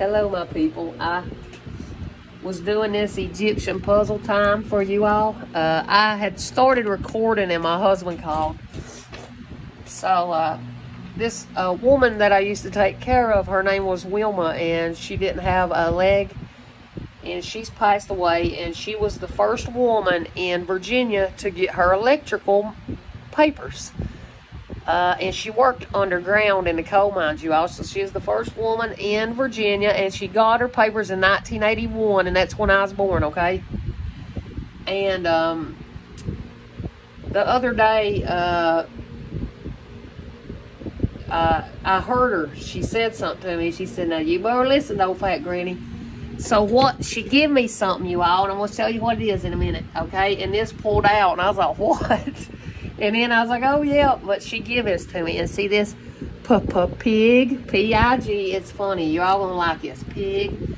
Hello, my people. I was doing this Egyptian puzzle time for you all. Uh, I had started recording and my husband called. So, uh, this uh, woman that I used to take care of, her name was Wilma, and she didn't have a leg. And she's passed away, and she was the first woman in Virginia to get her electrical papers. Uh, and she worked underground in the coal mines, you all. So she is the first woman in Virginia, and she got her papers in 1981, and that's when I was born, okay? And um, the other day, uh, uh, I heard her. She said something to me. She said, now you better listen, though, fat granny. So what, she give me something, you all, and I'm going to tell you what it is in a minute, okay? And this pulled out, and I was like, what? And then I was like, oh, yeah, but she give this to me. And see this p-p-pig, P-I-G. It's funny. You all to like this. Pig.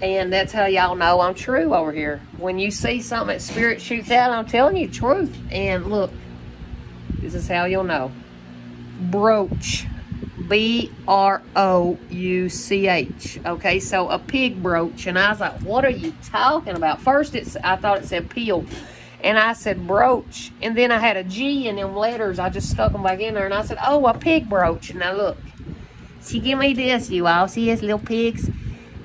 And that's how y'all know I'm true over here. When you see something that spirit shoots out, I'm telling you truth. And look, this is how you'll know. Brooch. B-R-O-U-C-H. Okay, so a pig brooch. And I was like, what are you talking about? First, it's I thought it said peel and I said brooch. And then I had a G in them letters. I just stuck them back in there. And I said, oh, a pig brooch. Now look, she give me this, you all. See these little pigs?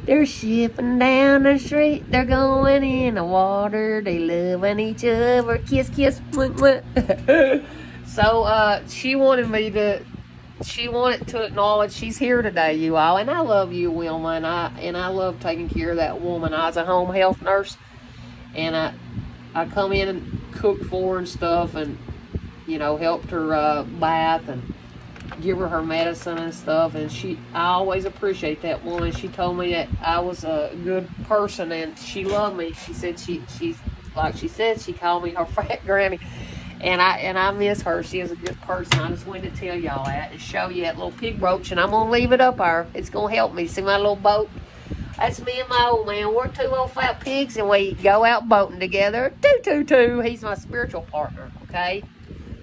They're shipping down the street. They're going in the water. They loving each other. Kiss, kiss. so uh, she wanted me to, she wanted to acknowledge she's here today, you all. And I love you, Wilma. And I, and I love taking care of that woman. I was a home health nurse. And I, I come in and cooked for and stuff and, you know, helped her uh, bath and give her her medicine and stuff. And she, I always appreciate that woman. She told me that I was a good person and she loved me. She said she, she's, like she said, she called me her fat granny. And I and I miss her. She is a good person. I just wanted to tell y'all that and show you that little pig brooch. And I'm going to leave it up there. It's going to help me. See my little boat? That's me and my old man. We're two old fat pigs, and we go out boating together. Two, two, two. He's my spiritual partner, okay?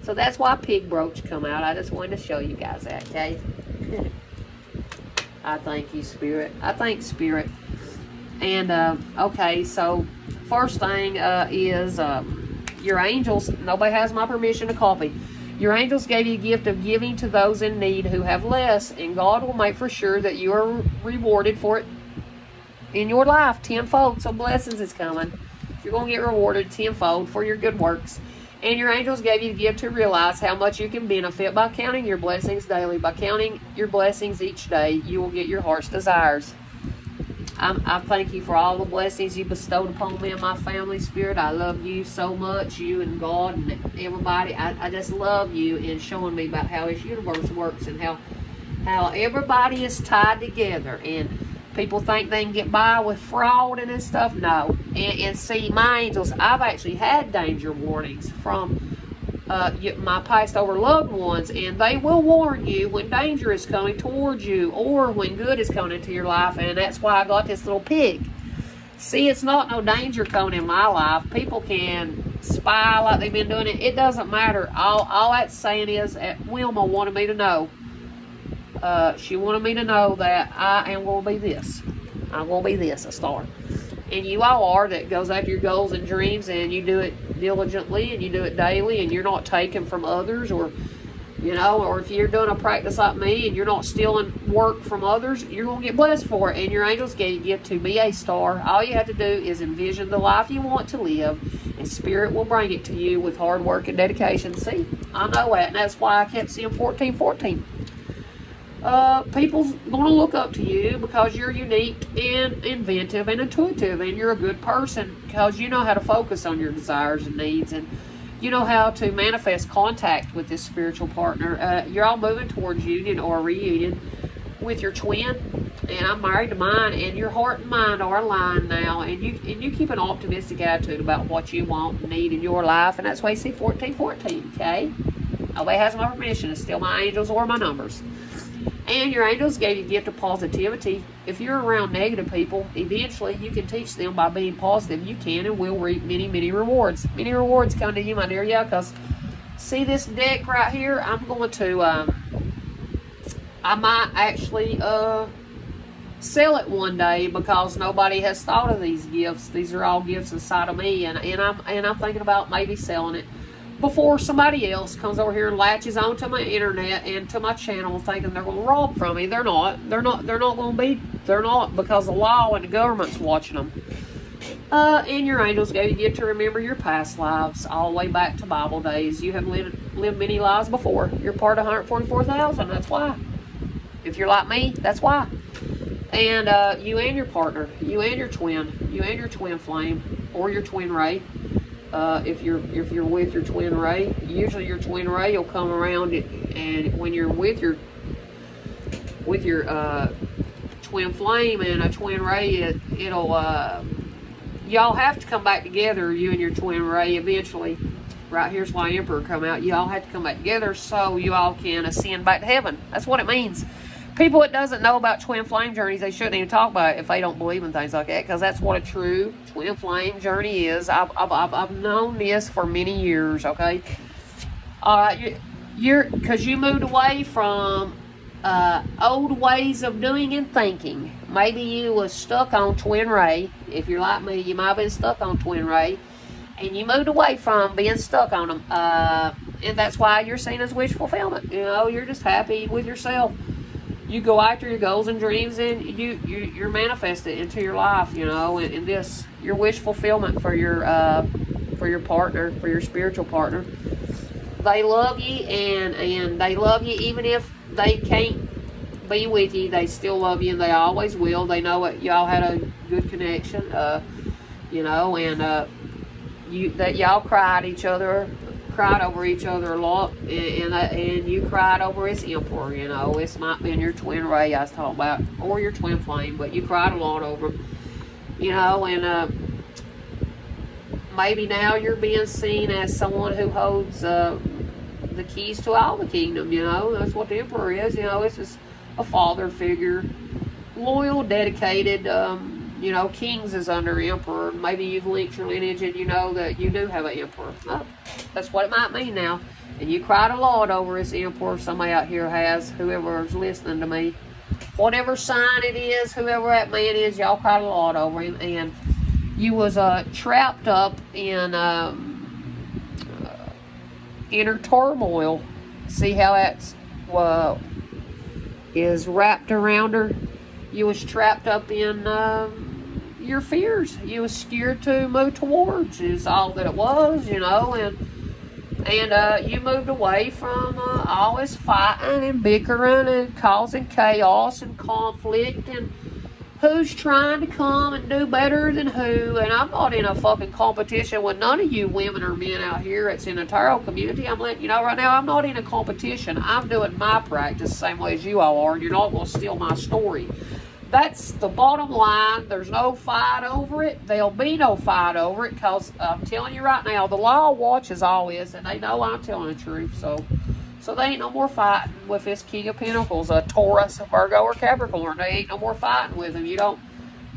So that's why pig brooch come out. I just wanted to show you guys that, okay? I thank you, Spirit. I thank Spirit. And, uh, okay, so first thing uh, is um, your angels. Nobody has my permission to copy. Your angels gave you a gift of giving to those in need who have less, and God will make for sure that you are rewarded for it in your life tenfold. So blessings is coming. You're going to get rewarded tenfold for your good works. And your angels gave you the gift to realize how much you can benefit by counting your blessings daily. By counting your blessings each day, you will get your heart's desires. I'm, i thank you for all the blessings you bestowed upon me and my family, Spirit. I love you so much, you and God and everybody. I, I just love you in showing me about how this universe works and how how everybody is tied together. And People think they can get by with fraud and stuff. No. And, and see, my angels, I've actually had danger warnings from uh, my past over loved ones, and they will warn you when danger is coming towards you or when good is coming into your life, and that's why I got this little pig. See, it's not no danger coming in my life. People can spy like they've been doing it. It doesn't matter. All, all that's saying is that Wilma wanted me to know uh, she wanted me to know that I am going to be this. I'm going to be this, a star. And you all are that goes after your goals and dreams and you do it diligently and you do it daily and you're not taking from others or, you know, or if you're doing a practice like me and you're not stealing work from others, you're going to get blessed for it. And your angels gave you to be a star. All you have to do is envision the life you want to live and spirit will bring it to you with hard work and dedication. See, I know that and that's why I kept seeing 1414. 14 uh, people's going to look up to you because you're unique and inventive and intuitive and you're a good person because you know how to focus on your desires and needs and you know how to manifest contact with this spiritual partner. Uh, you're all moving towards union or reunion with your twin and I'm married to mine and your heart and mind are aligned now and you and you keep an optimistic attitude about what you want and need in your life and that's why you see 1414, okay? Nobody has my permission to steal my angels or my numbers. And your angels gave you a gift of positivity. If you're around negative people, eventually you can teach them by being positive. You can and will reap many, many rewards. Many rewards come to you, my dear. Yeah, because see this deck right here? I'm going to, um, I might actually, uh, sell it one day because nobody has thought of these gifts. These are all gifts inside of me, and, and I'm and I'm thinking about maybe selling it before somebody else comes over here and latches onto my internet and to my channel thinking they're going to rob from me. They're not. They're not. They're not going to be. They're not because the law and the government's watching them. Uh, and your angels gave you get to remember your past lives all the way back to Bible days. You have lived, lived many lives before. You're part of 144,000. That's why. If you're like me, that's why. And uh, you and your partner, you and your twin, you and your twin flame, or your twin ray. Uh, if you're if you're with your twin ray, usually your twin ray will come around, and when you're with your with your uh, twin flame and a twin ray, it, it'll uh, y'all have to come back together, you and your twin ray, eventually. Right here's why Emperor come out. You all have to come back together so you all can ascend back to heaven. That's what it means. People that doesn't know about twin flame journeys, they shouldn't even talk about it if they don't believe in things like that, because that's what a true twin flame journey is. I've, I've, I've, I've known this for many years, okay? All right, you're, because you moved away from uh, old ways of doing and thinking. Maybe you was stuck on Twin Ray. If you're like me, you might have been stuck on Twin Ray. And you moved away from being stuck on them. Uh, and that's why you're seen as wish fulfillment. You know, you're just happy with yourself. You go after your goals and dreams and you, you, you're manifested into your life, you know, and, this, your wish fulfillment for your, uh, for your partner, for your spiritual partner. They love you and, and they love you even if they can't be with you. They still love you, and they always will. They know what y'all had a good connection, uh, you know, and uh, you that y'all cried each other, cried over each other a lot, and and, uh, and you cried over his emperor. You know, this might be your twin ray I was talking about, or your twin flame, but you cried a lot over him. You know, and uh, maybe now you're being seen as someone who holds uh, the keys to all the kingdom. You know, that's what the emperor is. You know, this is a father figure, loyal, dedicated. Um, you know, kings is under emperor. Maybe you've linked your lineage and you know that you do have an emperor. Oh, that's what it might mean now. And you cried a lot over this emperor. Somebody out here has, whoever is listening to me. Whatever sign it is, whoever that man is, y'all cried a lot over him. And you was uh, trapped up in um, uh, inner turmoil. See how that's uh, is wrapped around her. You was trapped up in um, your fears. You was scared to move towards. Is all that it was, you know, and and uh, you moved away from uh, always fighting and bickering and causing chaos and conflict and who's trying to come and do better than who. And I'm not in a fucking competition with none of you women or men out here It's in the tarot community. I'm letting you know right now, I'm not in a competition. I'm doing my practice the same way as you all are, and you're not going to steal my story. That's the bottom line. There's no fight over it. There'll be no fight over it because I'm telling you right now, the law watches all this, and they know I'm telling the truth. So. So they ain't no more fighting with this King of Pentacles, a Taurus, a Virgo, or Capricorn. They ain't no more fighting with him. You don't,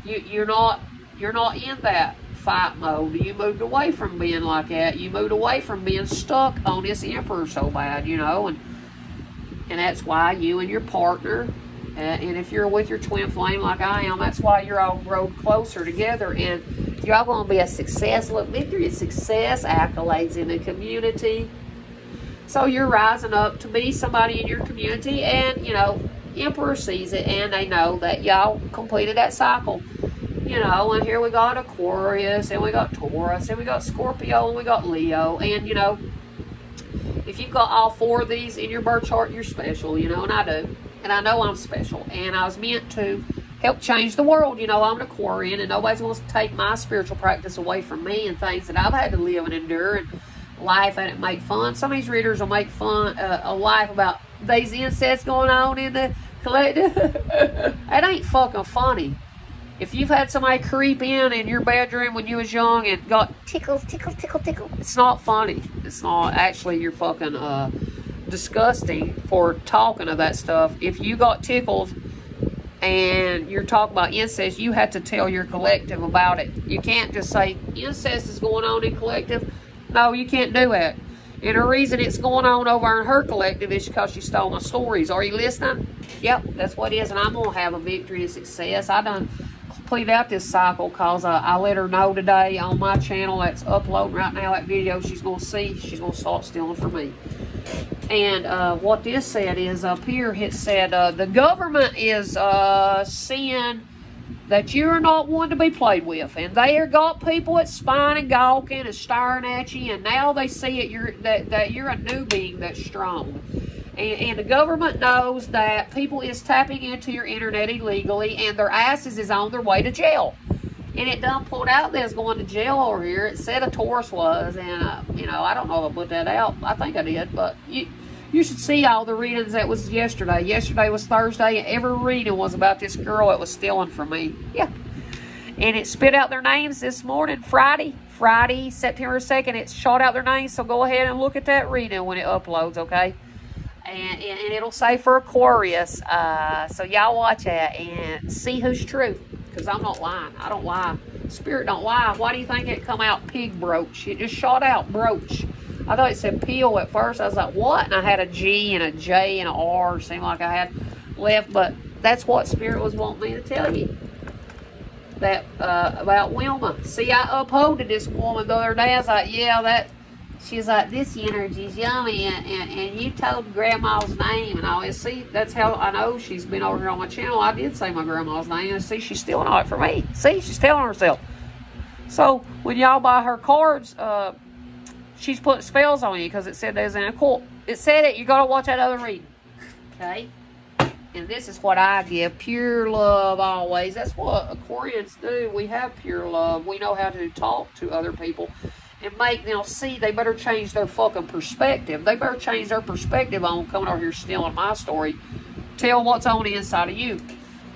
you, you're not, you're not in that fight mode. You moved away from being like that. You moved away from being stuck on this Emperor so bad, you know, and and that's why you and your partner, uh, and if you're with your twin flame like I am, that's why you're all grown closer together, and you're all going to be a success. Look, victory is success, accolades in the community so you're rising up to be somebody in your community, and you know, Emperor sees it, and they know that y'all completed that cycle. You know, and here we got Aquarius, and we got Taurus, and we got Scorpio, and we got Leo, and you know, if you've got all four of these in your birth chart, you're special. You know, and I do, and I know I'm special, and I was meant to help change the world. You know, I'm an Aquarian, and nobody's going to take my spiritual practice away from me and things that I've had to live and endure. And life and it make fun. Some of these readers will make fun uh, a life about these incest going on in the collective. it ain't fucking funny. If you've had somebody creep in in your bedroom when you was young and got tickles, tickle, tickle, tickle, it's not funny. It's not. Actually, you're fucking uh, disgusting for talking of that stuff. If you got tickled and you're talking about incest, you have to tell your collective about it. You can't just say incest is going on in collective no, you can't do it. And the reason it's going on over in her collective is because she stole my stories. Are you listening? Yep, that's what it is. And I'm going to have a victory and success. I done complete out this cycle because uh, I let her know today on my channel that's uploading right now that video she's going to see. She's going to start stealing from me. And uh, what this said is up here, it said uh, the government is uh, seeing that you're not one to be played with. And they are got people at spying and gawking and staring at you, and now they see it you're that, that you're a new being that's strong. And, and, the government knows that people is tapping into your internet illegally and their asses is on their way to jail. And it done pulled out that's going to jail over here. It said a Taurus was, and uh, you know, I don't know if I put that out. I think I did, but you you should see all the readings that was yesterday. Yesterday was Thursday, and every reading was about this girl that was stealing from me. Yeah. And it spit out their names this morning, Friday. Friday, September 2nd, it shot out their names, so go ahead and look at that reading when it uploads, okay? And, and, and it'll say for Aquarius. Uh, so y'all watch that and see who's true. Because I'm not lying. I don't lie. Spirit don't lie. Why do you think it come out pig brooch? It just shot out brooch. I thought it said peel at first. I was like, what? And I had a G and a J and a R. R. Seemed like I had left, but that's what Spirit was wanting me to tell you. That uh, about Wilma. See, I upholded this woman the other day. I was like, yeah, that. She's like, this energy's yummy, and, and, and you told Grandma's name, and I see, that's how I know she's been over here on my channel. I did say my grandma's name, and see, she's still not it for me. See, she's telling herself. So, when y'all buy her cards, uh, she's put spells on you because it said there's an occult. It said it. You got to watch that other reading. Okay? And this is what I give. Pure love always. That's what Aquarians do. We have pure love. We know how to talk to other people and make them see they better change their fucking perspective. They better change their perspective on coming over here stealing my story. Tell what's on the inside of you.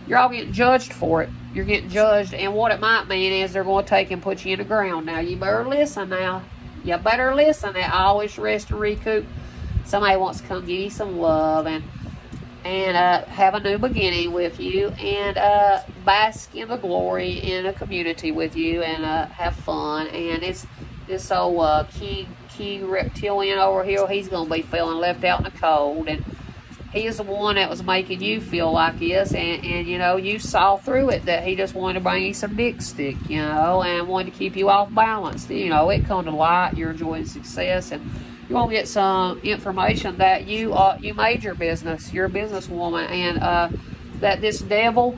You're all getting judged for it. You're getting judged, and what it might mean is they're going to take and put you in the ground. Now, you better listen now you better listen. They always rest and recoup. Somebody wants to come give you some love and and uh, have a new beginning with you and uh, bask in the glory in a community with you and uh, have fun. And it's this old uh, king, king reptilian over here, he's going to be feeling left out in the cold. And he is the one that was making you feel like this, and, and you know, you saw through it that he just wanted to bring you some dick stick, you know, and wanted to keep you off balance. You know, it come to light, you're enjoying success, and you want to get some information that you uh, you made your business, you're a businesswoman, and uh, that this devil,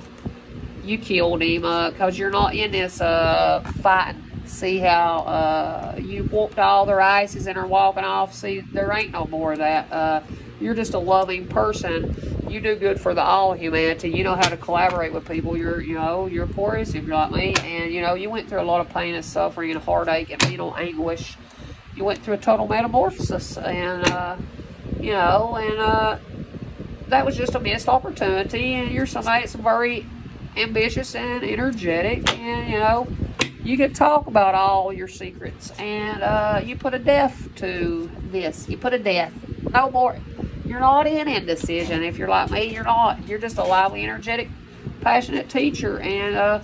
you killed him because uh, you're not in this uh, fighting. See how uh, you whooped all their ices and are walking off. See, there ain't no more of that uh, you're just a loving person. You do good for the all humanity. You know how to collaborate with people. You're, you know, you're porous if you're like me, and you know you went through a lot of pain and suffering and heartache and mental anguish. You went through a total metamorphosis, and uh, you know, and uh, that was just a missed opportunity. And you're somebody that's very ambitious and energetic, and you know, you could talk about all your secrets, and uh, you put a death to this. You put a death. No more you're not in indecision. If you're like me, you're not. You're just a lively, energetic, passionate teacher, and uh,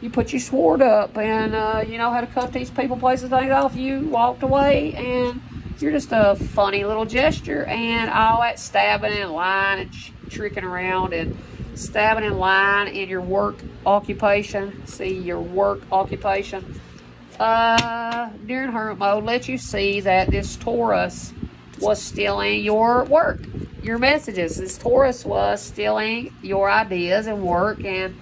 you put your sword up, and uh, you know how to cut these people, places, things off. You walked away, and you're just a funny little gesture, and all that stabbing and lying and tricking around and stabbing in line in your work occupation. See your work occupation. Uh, during hermit mode, let you see that this Taurus was stealing your work, your messages. This Taurus was stealing your ideas and work and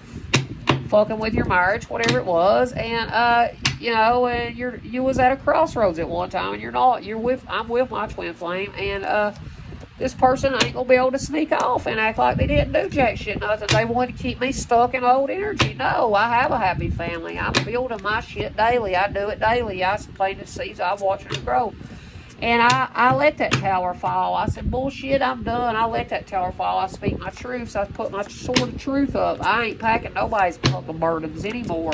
fucking with your marriage, whatever it was. And, uh, you know, and you're, you was at a crossroads at one time and you're not, you're with, I'm with my twin flame and, uh, this person ain't gonna be able to sneak off and act like they didn't do jack shit nothing. They want to keep me stuck in old energy. No, I have a happy family. I'm building my shit daily. I do it daily. I plant the seeds. I'm watching it grow. And I, I let that tower fall. I said, bullshit, I'm done. I let that tower fall. I speak my truth. So I put my sword of truth up. I ain't packing nobody's fucking burdens anymore.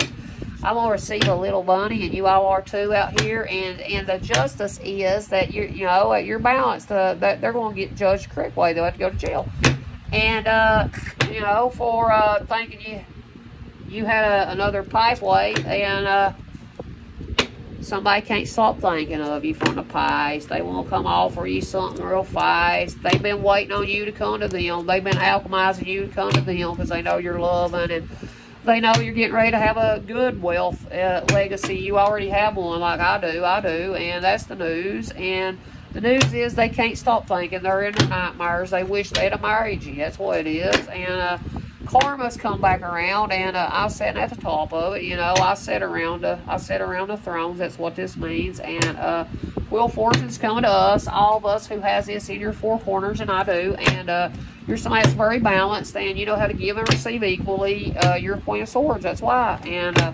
I'm gonna receive a little money, and you all are too out here. And and the justice is that you you know at your balance, the, that they're going to get judged correctly. They'll have to go to jail. And uh, you know for uh, thinking you you had a, another pathway and. Uh, Somebody can't stop thinking of you from the past. They want to come offer you something real fast. They've been waiting on you to come to them. They've been alchemizing you to come to them because they know you're loving and they know you're getting ready to have a good wealth uh, legacy. You already have one, like I do. I do, and that's the news. And the news is they can't stop thinking. They're in their nightmares. They wish they'd have married you. That's what it is. And uh, karma's come back around, and uh, I sat at the top of it. You know, I sat around. Uh, I sat around the thrones. That's what this means. And uh, Wheel Fortune's coming to us, all of us who has this in your four corners, and I do. And uh, you're somebody that's very balanced, and you know how to give and receive equally. Uh, you're a Queen of Swords. That's why. And uh,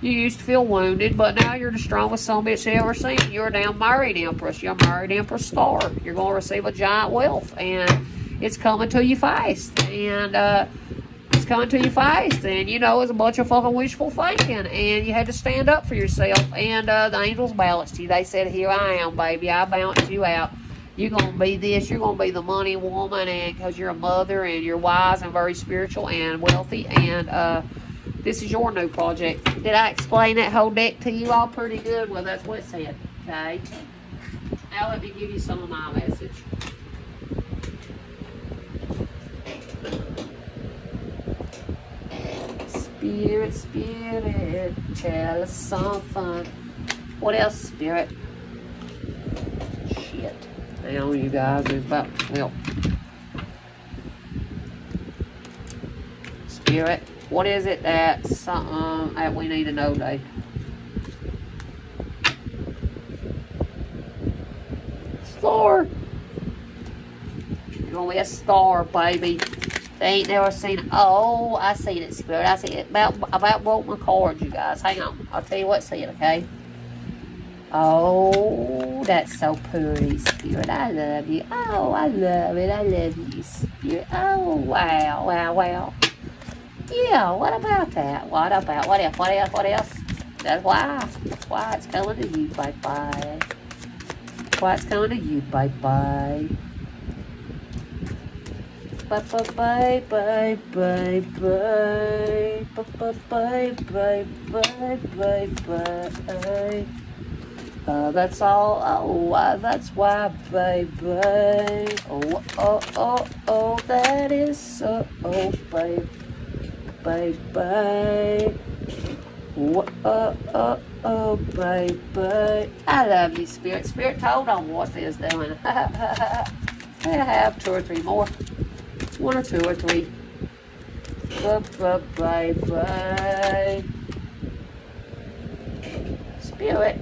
you used to feel wounded, but now you're the strongest son bitch you ever seen. You're a damn married empress. You're a married empress star. You're going to receive a giant wealth, and it's coming to you fast. And uh, coming to you fast. And, you know, it's a bunch of fucking wishful thinking. And you had to stand up for yourself. And uh, the angels balanced you. They said, here I am, baby. I balanced you out. You're to be this. You're to be the money woman. And because you're a mother and you're wise and very spiritual and wealthy. And, uh, this is your new project. Did I explain that whole deck to you all pretty good? Well, that's what it said, okay? Now let me give you some of my message. Spirit, spirit, tell us something. What else, spirit? Shit. Now, you guys, there's about, well, spirit. What is it that something that we need to know, Dave? Star. You're gonna be a star, baby. They ain't never seen. Oh, I seen it, Spirit. I see it. About about broke my cord, you guys. Hang on. I'll tell you what. See it, okay? Oh, that's so pretty, Spirit. I love you. Oh, I love it. I love you, Spirit. Oh, wow, wow, wow. Yeah, what about that? What about, what else, what else, what else? That's why, that's why it's coming to you, bye-bye. Why it's coming to you, bye-bye. Bye bye bye bye bye bye bye bye bye bye bye bye uh, that's all. Oh, uh, that's why, bye bye. Oh, oh, oh, oh, that is so. Oh, bye bye bye. Oh, oh, oh, oh, bye bye. I love you, Spirit. Spirit told on what is doing. I have two or three more. One or two or three. Bye bye bye bye. Spirit.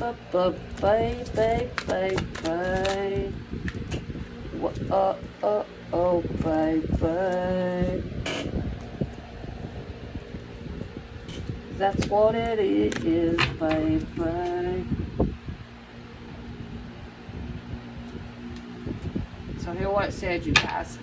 Bye bye bye bye bye bye. Oh, oh, oh, bye bye. That's what it is, bye bye. So hear what it said, you guys.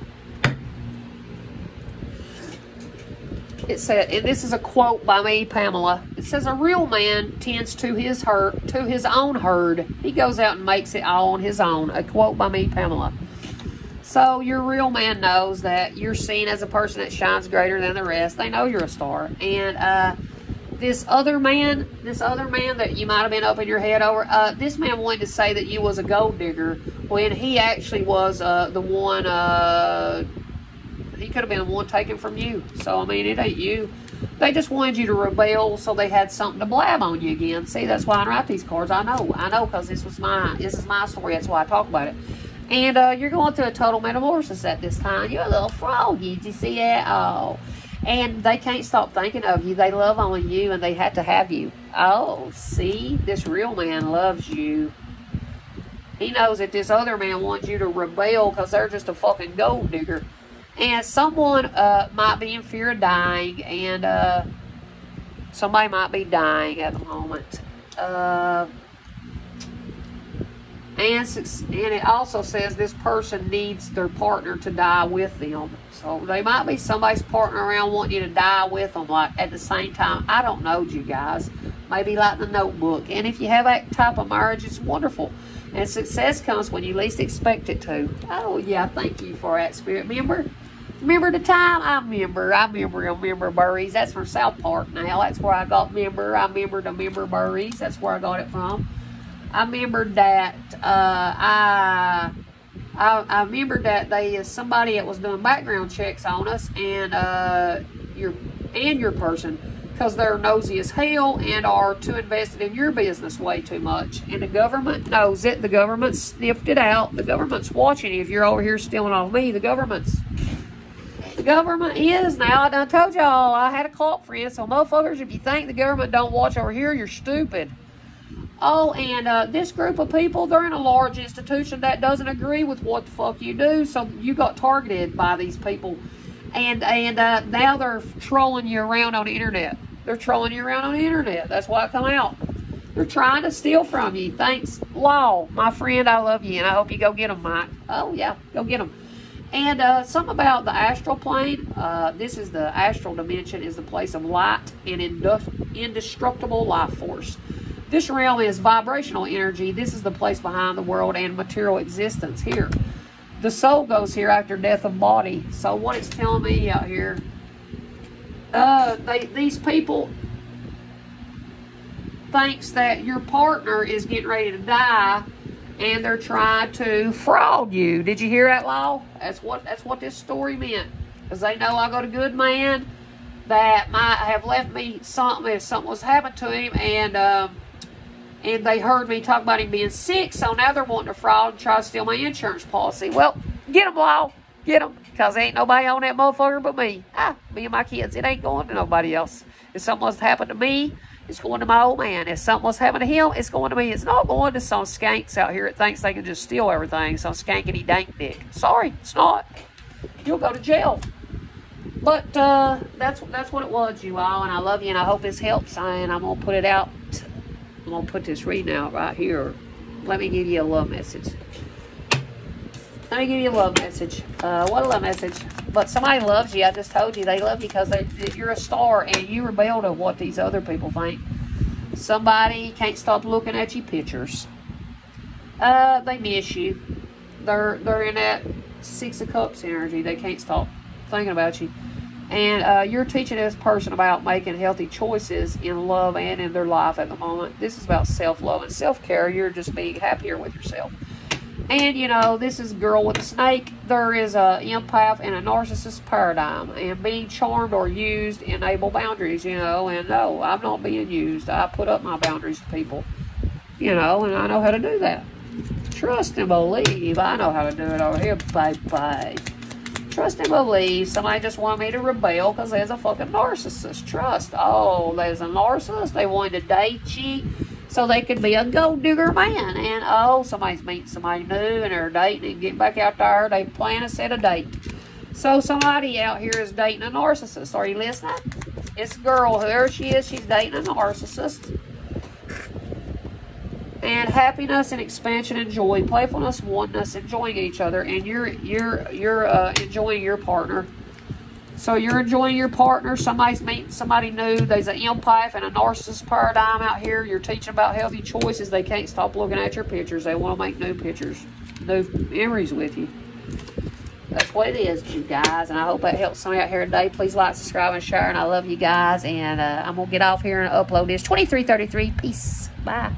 It said, and this is a quote by me, Pamela. It says, "A real man tends to his herd, to his own herd. He goes out and makes it all on his own." A quote by me, Pamela. So your real man knows that you're seen as a person that shines greater than the rest. They know you're a star, and uh, this other man, this other man that you might have been up in your head over, uh, this man wanted to say that you was a gold digger when he actually was uh, the one. He could have been the one taken from you. So I mean, it ain't you. They just wanted you to rebel, so they had something to blab on you again. See, that's why I write these cards. I know, I know, because this was my, this is my story. That's why I talk about it. And uh, you're going through a total metamorphosis at this time. You're a little froggy. Did you see that? Oh. And they can't stop thinking of you. They love on you and they have to have you. Oh, see? This real man loves you. He knows that this other man wants you to rebel because they're just a fucking gold digger. And someone uh, might be in fear of dying, and uh, somebody might be dying at the moment. Uh, and, and it also says this person needs their partner to die with them. So they might be somebody's partner around wanting you to die with them, like at the same time. I don't know, you guys. Maybe like the notebook. And if you have that type of marriage, it's wonderful. And success comes when you least expect it to. Oh, yeah, thank you for that, Spirit. Remember, Remember the time? I remember. I remember. I remember Berries. That's from South Park now. That's where I got member. I remember the member Berries. That's where I got it from. I remember that uh, I, I I remember that they somebody that was doing background checks on us and uh, your and your person because they're nosy as hell and are too invested in your business way too much. And the government knows it. The government sniffed it out. The government's watching you. If you're over here stealing off me, the government's government is now. I done told y'all I had a cult friend. So motherfuckers, if you think the government don't watch over here, you're stupid. Oh, and uh, this group of people, they're in a large institution that doesn't agree with what the fuck you do. So you got targeted by these people. And and uh, now they're trolling you around on the internet. They're trolling you around on the internet. That's why I come out. They're trying to steal from you. Thanks, Law. My friend, I love you, and I hope you go get them, Mike. Oh, yeah, go get them. And uh, something about the astral plane. Uh, this is the astral dimension, is the place of light and indestructible life force. This realm is vibrational energy. This is the place behind the world and material existence here. The soul goes here after death of body. So what it's telling me out here, uh, they, these people thinks that your partner is getting ready to die and they're trying to fraud you. Did you hear that, Law? That's what that's what this story meant. Because they know I got a good man that might have left me something if something was happened to him and um, and they heard me talk about him being sick, so now they're wanting to fraud and try to steal my insurance policy. Well, get them, Law. Get them. Because ain't nobody on that motherfucker but me. Ah, me and my kids. It ain't going to nobody else. If something was happen to me, it's going to my old man. If something was happening to him, it's going to me. It's not going to some skanks out here that thinks they can just steal everything. Some skankety dank dick. Sorry, it's not. You'll go to jail. But uh, that's that's what it was, you all, and I love you, and I hope this helps. And I'm gonna put it out I'm to put this reading out right here. Let me give you a love message. Let me give you a love message. Uh, what a love message. But somebody loves you. I just told you they love you because you're a star and you rebel to what these other people think. Somebody can't stop looking at you pictures. Uh, they miss you. They're they're in that six of cups energy. They can't stop thinking about you. And uh, you're teaching this person about making healthy choices in love and in their life at the moment. This is about self love and self care. You're just being happier with yourself. And you know, this is girl with a snake. There is a empath and a narcissist paradigm, and being charmed or used enable boundaries. You know, and no, I'm not being used. I put up my boundaries to people. You know, and I know how to do that. Trust and believe. I know how to do it over here, bye bye. Trust and believe. Somebody just wanted me to rebel because there's a fucking narcissist. Trust. Oh, there's a narcissist. They wanted to date you so they could be a gold digger man. And oh, somebody's meeting somebody new and they're dating and getting back out there. They plan to set a date. So somebody out here is dating a narcissist. Are you listening? It's a girl. Whoever she is, she's dating a narcissist and happiness and expansion and joy, playfulness, oneness, enjoying each other, and you're you're you're uh, enjoying your partner. So you're enjoying your partner. Somebody's meeting somebody new. There's an empath and a narcissist paradigm out here. You're teaching about healthy choices. They can't stop looking at your pictures. They want to make new pictures, new memories with you. That's what it is, you guys. And I hope that helps somebody out here today. Please like, subscribe, and share. And I love you guys. And uh, I'm going to get off here and upload this. 2333. Peace. Bye.